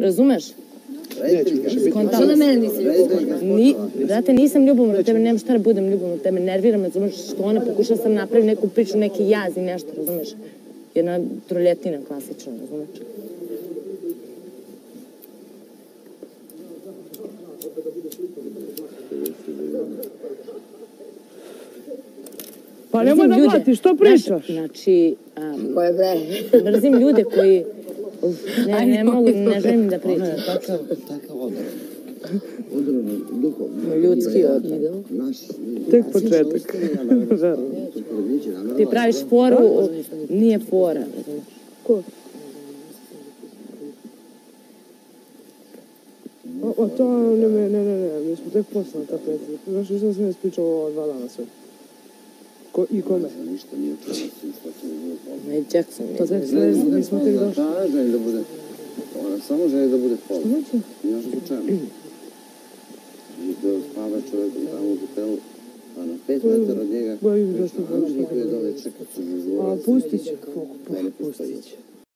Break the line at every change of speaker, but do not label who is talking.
Razumeš?
Što
Kontakt.
na mene nisi
Ni, brate, nisam ljubomorna od tebe, nemam šta da budem ljubomorna od tebe, nerviram, me, razumeš, što ona pokuša sam napraviti neku priču, neki jaz i nešto, razumeš? Jedna troljetina klasična, razumeš?
Pa nemoj da mlatiš, što pričaš?
Znači, um, mrzim ljude koji... Uf, ne, ne mogu, ne želim da pričam.
Takav, takav odor. Odor duhovno.
Ljudski odor.
Naš,
Tek početak.
Ti praviš foru, o, nije fora.
Ko? O, o, to ne, ne, ne, ne, ne, mi smo tek posle ta prijatelja. Znaš, nisam se ne ispričao ovo dva dana sve. Ko, I kome?
Ništa nije što će
Maj Jackson.
To tek sve, mi smo tek došli.
Da, želi da bude, ona samo želi da bude pola.
Znači,
Još slučajno. I da spava čovjek tamo u hotelu, a na pet metara od njega,
vidim da što
a niko je dole čeka, su žužura.
A pustit će, kako, pa, pustit će.